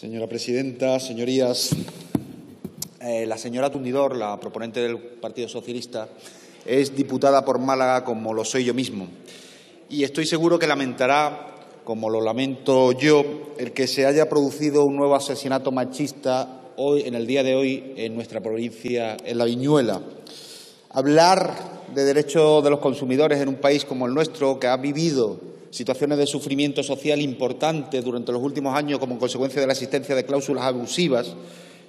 Señora presidenta, señorías, eh, la señora Tundidor, la proponente del Partido Socialista, es diputada por Málaga como lo soy yo mismo. Y estoy seguro que lamentará, como lo lamento yo, el que se haya producido un nuevo asesinato machista hoy, en el día de hoy, en nuestra provincia, en La Viñuela. Hablar de derechos de los consumidores en un país como el nuestro, que ha vivido situaciones de sufrimiento social importantes durante los últimos años como consecuencia de la existencia de cláusulas abusivas,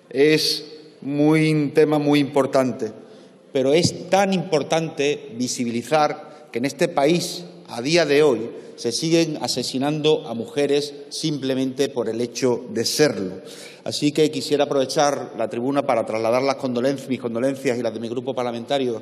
es muy, un tema muy importante. Pero es tan importante visibilizar que en este país, a día de hoy, se siguen asesinando a mujeres simplemente por el hecho de serlo. Así que quisiera aprovechar la tribuna para trasladar las condolencias, mis condolencias y las de mi grupo parlamentario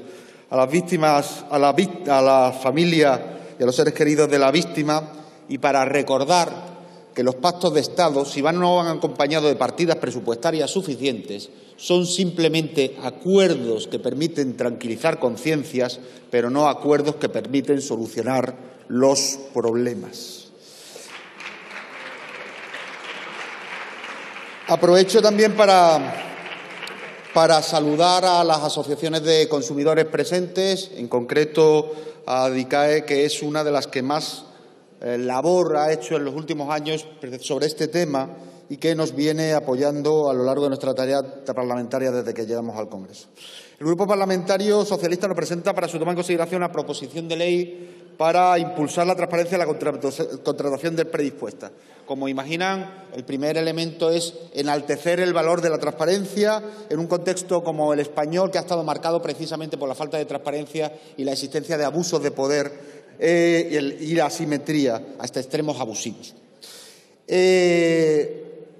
a las víctimas, a la, a la familia y a los seres queridos de la víctima y para recordar que los pactos de Estado, si van no van acompañados de partidas presupuestarias suficientes, son simplemente acuerdos que permiten tranquilizar conciencias, pero no acuerdos que permiten solucionar los problemas. Aprovecho también para, para saludar a las asociaciones de consumidores presentes, en concreto a DICAE, que es una de las que más eh, labor ha hecho en los últimos años sobre este tema y que nos viene apoyando a lo largo de nuestra tarea parlamentaria desde que llegamos al Congreso. El Grupo Parlamentario Socialista nos presenta para su toma en consideración una proposición de ley para impulsar la transparencia de la contratación predispuesta. Como imaginan, el primer elemento es enaltecer el valor de la transparencia en un contexto como el español, que ha estado marcado precisamente por la falta de transparencia y la existencia de abusos de poder eh, y, la asimetría hasta extremos abusivos. Eh,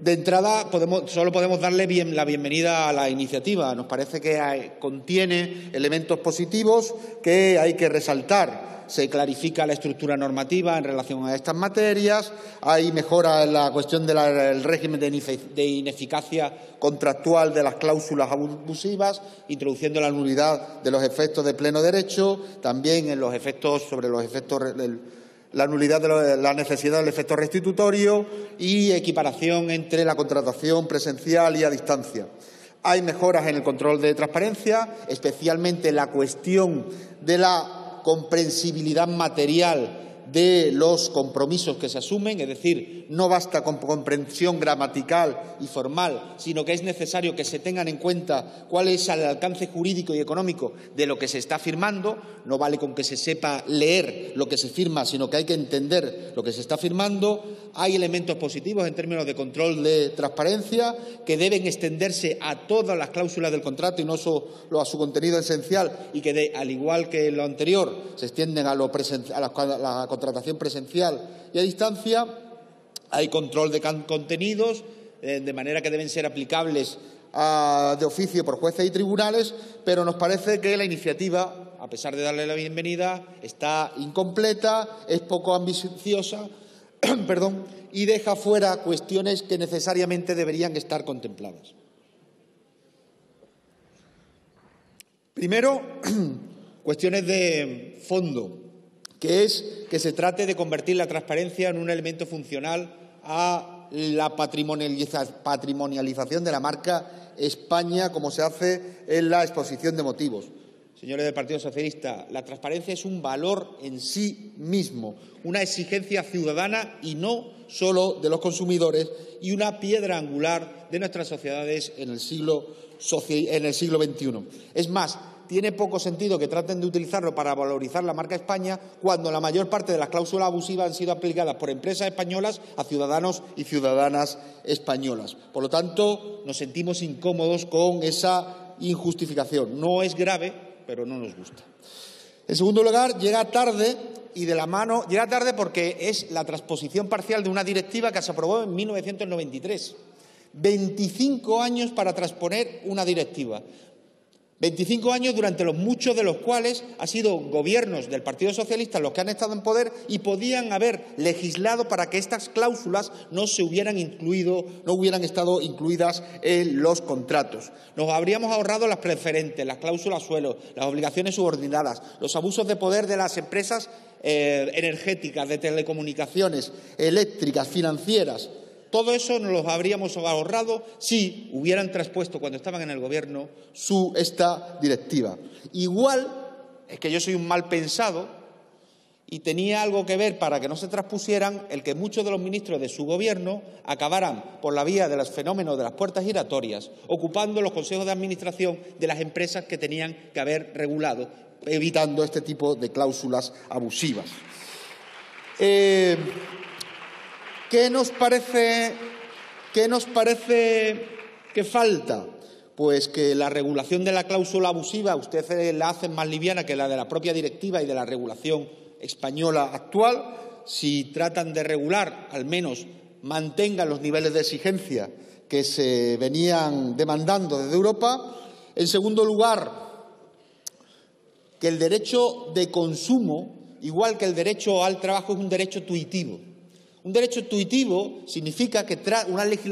de entrada, solo podemos darle la bienvenida a la iniciativa. Nos parece que contiene elementos positivos que hay que resaltar se clarifica la estructura normativa en relación a estas materias, hay mejora en la cuestión del régimen de ineficacia contractual de las cláusulas abusivas, introduciendo la nulidad de los efectos de pleno derecho, también en los efectos sobre los efectos la nulidad de la necesidad del efecto restitutorio y equiparación entre la contratación presencial y a distancia. Hay mejoras en el control de transparencia, especialmente la cuestión de la comprensibilidad material de los compromisos que se asumen, es decir, no basta con comprensión gramatical y formal, sino que es necesario que se tengan en cuenta cuál es el alcance jurídico y económico de lo que se está firmando. No vale con que se sepa leer lo que se firma, sino que hay que entender lo que se está firmando. Hay elementos positivos en términos de control de transparencia que deben extenderse a todas las cláusulas del contrato y no solo a su contenido esencial y que, al igual que lo anterior, se extienden a, lo a la contratación presencial y a distancia, hay control de contenidos, eh, de manera que deben ser aplicables de oficio por jueces y tribunales, pero nos parece que la iniciativa, a pesar de darle la bienvenida, está incompleta, es poco ambiciosa perdón, y deja fuera cuestiones que necesariamente deberían estar contempladas. Primero, cuestiones de fondo que es que se trate de convertir la transparencia en un elemento funcional a la patrimonialización de la marca España, como se hace en la exposición de motivos. Señores del Partido Socialista, la transparencia es un valor en sí mismo, una exigencia ciudadana y no solo de los consumidores y una piedra angular de nuestras sociedades en el siglo, XXI. Es más, tiene poco sentido que traten de utilizarlo para valorizar la marca España cuando la mayor parte de las cláusulas abusivas han sido aplicadas por empresas españolas a ciudadanos y ciudadanas españolas. Por lo tanto, nos sentimos incómodos con esa injustificación. No es grave, pero no nos gusta. En segundo lugar, llega tarde y de la mano, llega tarde porque es la transposición parcial de una directiva que se aprobó en 1993. 25 años para transponer una directiva. 25 años durante los muchos de los cuales han sido gobiernos del Partido Socialista los que han estado en poder y podían haber legislado para que estas cláusulas no se hubieran incluido, no hubieran estado incluidas en los contratos. Nos habríamos ahorrado las preferentes, las cláusulas suelo, las obligaciones subordinadas, los abusos de poder de las empresas eh, energéticas, de telecomunicaciones, eléctricas, financieras. Todo eso nos lo habríamos ahorrado si hubieran traspuesto cuando estaban en el Gobierno su, esta directiva. Igual es que yo soy un mal pensado y tenía algo que ver para que no se transpusieran el que muchos de los ministros de su gobierno acabaran por la vía de los fenómenos de las puertas giratorias, ocupando los consejos de administración de las empresas que tenían que haber regulado, evitando este tipo de cláusulas abusivas. Eh, ¿Qué nos parece, qué nos parece que falta? Pues que la regulación de la cláusula abusiva usted la hace más liviana que la de la propia directiva y de la regulación española actual, si tratan de regular, al menos mantengan los niveles de exigencia que se venían demandando desde Europa. En segundo lugar, que el derecho de consumo, igual que el derecho al trabajo, es un derecho tuitivo. Un derecho tuitivo significa que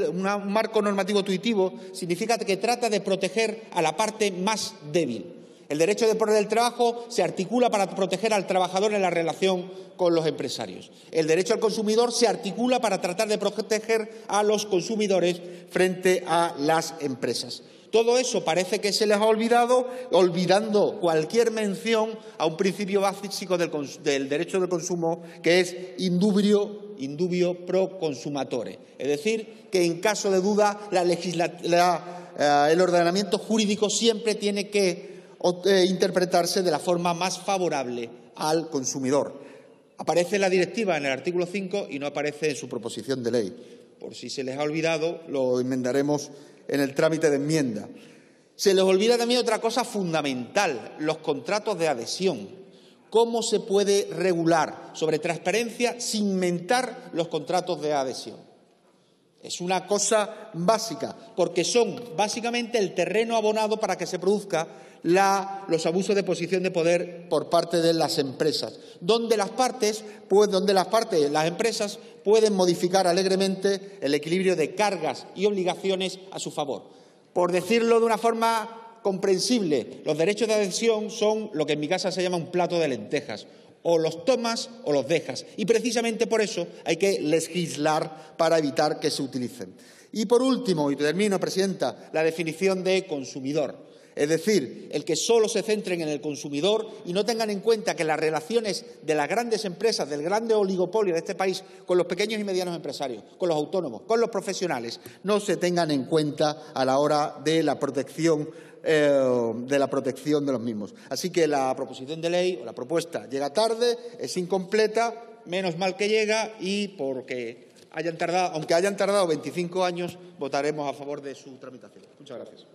un marco normativo tuitivo significa que trata de proteger a la parte más débil. El derecho de poner el trabajo se articula para proteger al trabajador en la relación con los empresarios. El derecho al consumidor se articula para tratar de proteger a los consumidores frente a las empresas. Todo eso parece que se les ha olvidado, olvidando cualquier mención a un principio básico del, derecho del consumo, que es indubio, indubio pro consumatore. Es decir, que en caso de duda eh, el ordenamiento jurídico siempre tiene que eh, interpretarse de la forma más favorable al consumidor. Aparece la directiva en el artículo 5 y no aparece en su proposición de ley. Por si se les ha olvidado, lo enmendaremos en el trámite de enmienda. Se les olvida también otra cosa fundamental, los contratos de adhesión. ¿Cómo se puede regular sobre transparencia sin mentar los contratos de adhesión? Es una cosa básica, porque son básicamente el terreno abonado para que se produzca los abusos de posición de poder por parte de las empresas, donde las partes, pues, donde las partes, las empresas pueden modificar alegremente el equilibrio de cargas y obligaciones a su favor. Por decirlo de una forma comprensible, los derechos de adhesión son lo que en mi casa se llama un plato de lentejas. O los tomas o los dejas. Y precisamente por eso hay que legislar para evitar que se utilicen. Y por último, y termino, Presidenta, la definición de consumidor. Es decir, el que solo se centren en el consumidor y no tengan en cuenta que las relaciones de las grandes empresas, del grande oligopolio de este país, con los pequeños y medianos empresarios, con los autónomos, con los profesionales, no se tengan en cuenta a la hora de la protección eh, de la protección de los mismos. Así que la proposición de ley o la propuesta llega tarde, es incompleta, menos mal que llega y porque aunque hayan tardado 25 años, votaremos a favor de su tramitación. Muchas gracias.